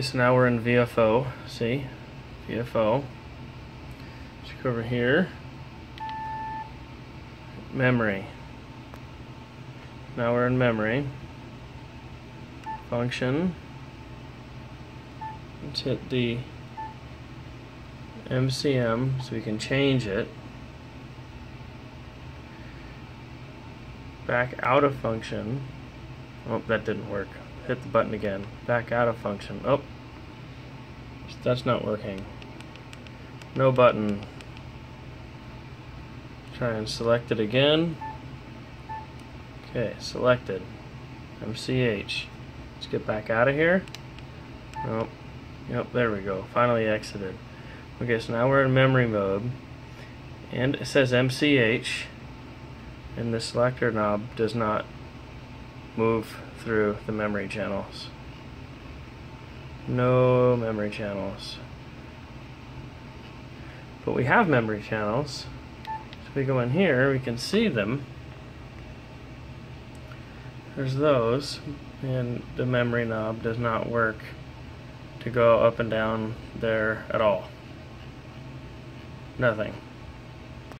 Okay, so now we're in VFO. See? VFO. Go over here. Memory. Now we're in memory. Function. Let's hit the MCM so we can change it. Back out of function. Oh, that didn't work. Hit the button again. Back out of function. Oh, that's not working. No button. Try and select it again. Okay, selected. MCH. Let's get back out of here. Nope. Yep, there we go. Finally exited. Okay, so now we're in memory mode. And it says MCH. And the selector knob does not move through the memory channels. No memory channels. But we have memory channels. So if we go in here, we can see them. There's those, and the memory knob does not work to go up and down there at all. Nothing.